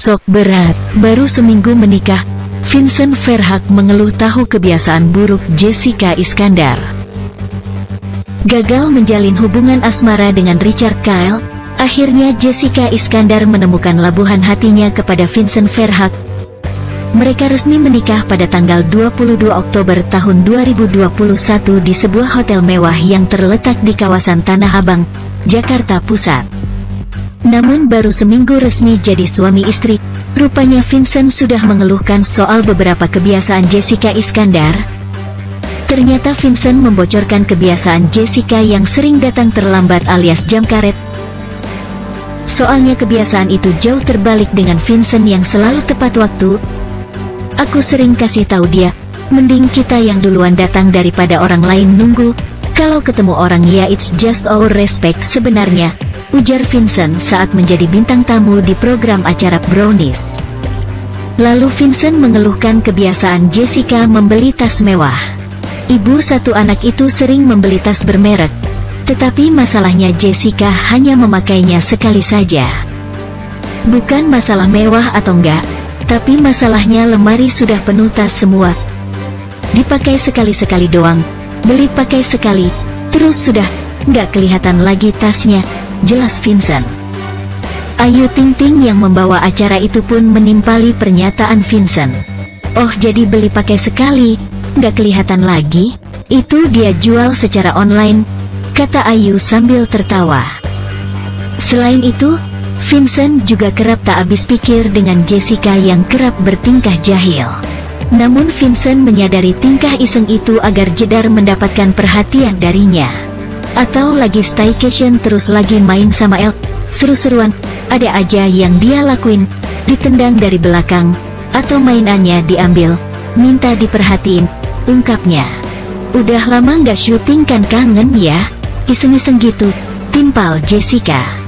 Sok berat, baru seminggu menikah, Vincent Verhaak mengeluh tahu kebiasaan buruk Jessica Iskandar. Gagal menjalin hubungan asmara dengan Richard Kyle, akhirnya Jessica Iskandar menemukan labuhan hatinya kepada Vincent Verhaak. Mereka resmi menikah pada tanggal 22 Oktober tahun 2021 di sebuah hotel mewah yang terletak di kawasan Tanah Abang, Jakarta Pusat. Namun baru seminggu resmi jadi suami istri, rupanya Vincent sudah mengeluhkan soal beberapa kebiasaan Jessica Iskandar. Ternyata Vincent membocorkan kebiasaan Jessica yang sering datang terlambat alias jam karet. Soalnya kebiasaan itu jauh terbalik dengan Vincent yang selalu tepat waktu. Aku sering kasih tahu dia, mending kita yang duluan datang daripada orang lain nunggu. Kalau ketemu orang ya it's just our respect sebenarnya ujar Vincent saat menjadi bintang tamu di program acara Brownies. Lalu Vincent mengeluhkan kebiasaan Jessica membeli tas mewah. Ibu satu anak itu sering membeli tas bermerek, tetapi masalahnya Jessica hanya memakainya sekali saja. Bukan masalah mewah atau enggak, tapi masalahnya lemari sudah penuh tas semua. Dipakai sekali-sekali doang, beli pakai sekali, terus sudah, nggak kelihatan lagi tasnya, jelas Vincent. Ayu Ting Ting yang membawa acara itu pun menimpali pernyataan Vincent. Oh jadi beli pakai sekali, nggak kelihatan lagi? Itu dia jual secara online, kata Ayu sambil tertawa. Selain itu, Vincent juga kerap tak habis pikir dengan Jessica yang kerap bertingkah jahil. Namun Vincent menyadari tingkah iseng itu agar jedar mendapatkan perhatian darinya. Atau lagi staycation terus lagi main sama El, seru-seruan, ada aja yang dia lakuin, ditendang dari belakang, atau mainannya diambil, minta diperhatiin, ungkapnya. Udah lama nggak syuting kan kangen ya, iseng-iseng gitu, timpal Jessica.